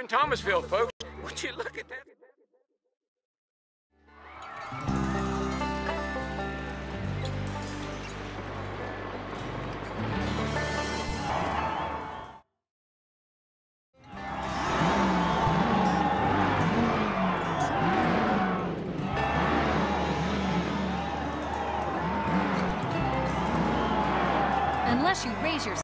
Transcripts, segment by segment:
In Thomasville, folks. Would you look at that? Unless you raise your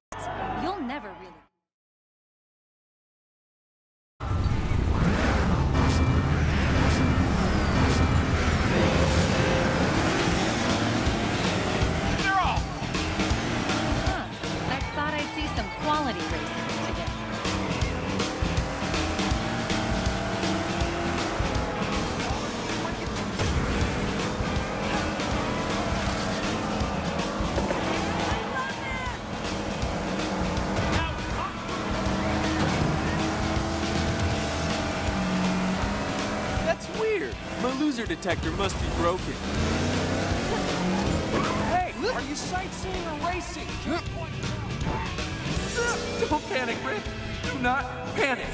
My detector must be broken. Hey, are you sightseeing or racing? Don't panic, Rick. Do not panic.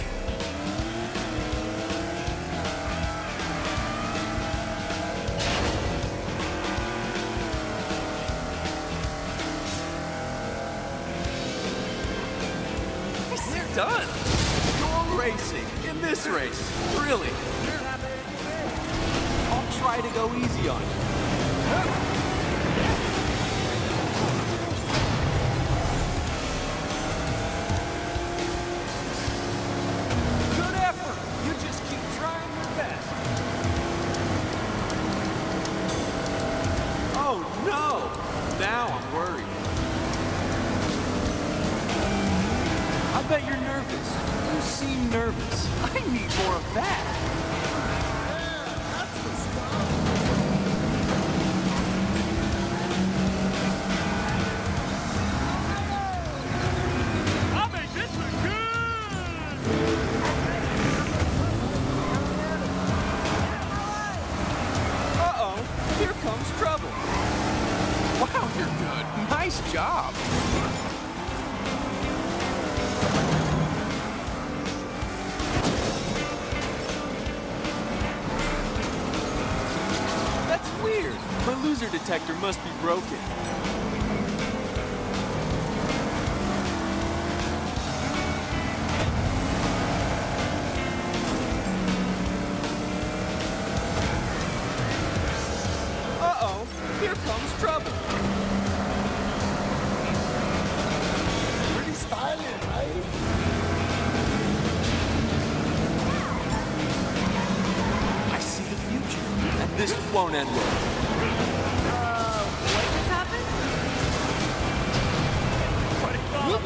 We're done. You're racing in this race. Really. Try to go easy on you. Good effort. You just keep trying your best. Oh no! Now I'm worried. I bet you're nervous. You seem nervous. I need more of that. My loser detector must be broken. Uh-oh, here comes trouble. Pretty stylish, right? I see the future, and this won't end well. Who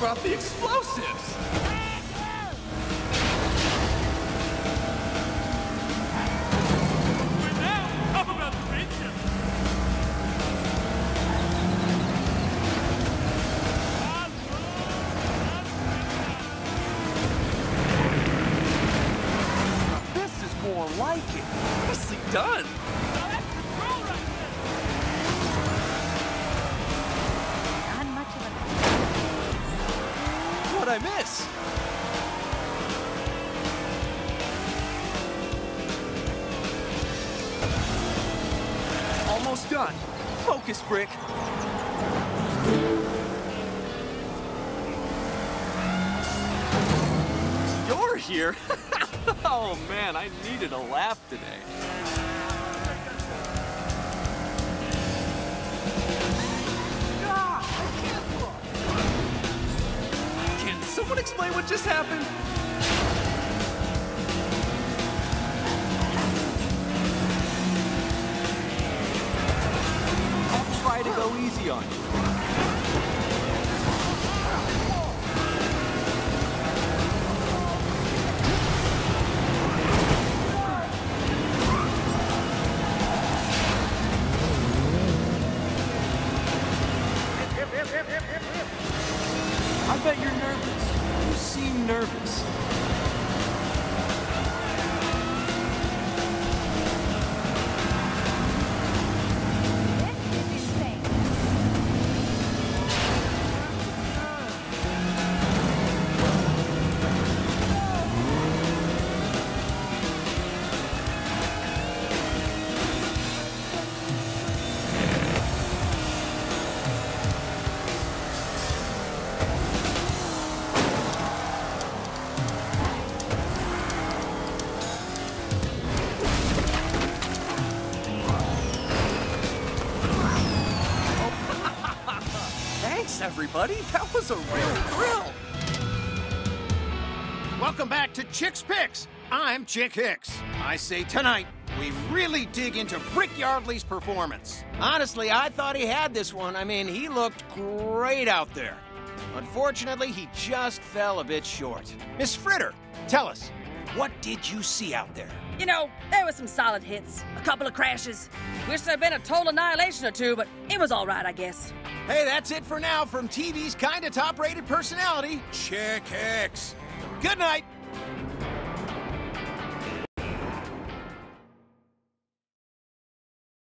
brought the explosives? Like it. Nicely done. Not much of a. What'd I miss? Almost done. Focus, Brick. You're here? oh man, I needed a laugh today. Can someone explain what just happened? I'll try to go easy on you. I bet you're nervous. You seem nervous. Everybody. That was a real thrill. Welcome back to Chick's Picks. I'm Chick Hicks. I say tonight, we really dig into Brick Yardley's performance. Honestly, I thought he had this one. I mean, he looked great out there. Unfortunately, he just fell a bit short. Miss Fritter, tell us, what did you see out there? You know, there were some solid hits, a couple of crashes. Wish there'd been a total annihilation or two, but it was all right, I guess. Hey, that's it for now from TV's kinda top rated personality, Chick Hicks. Good night.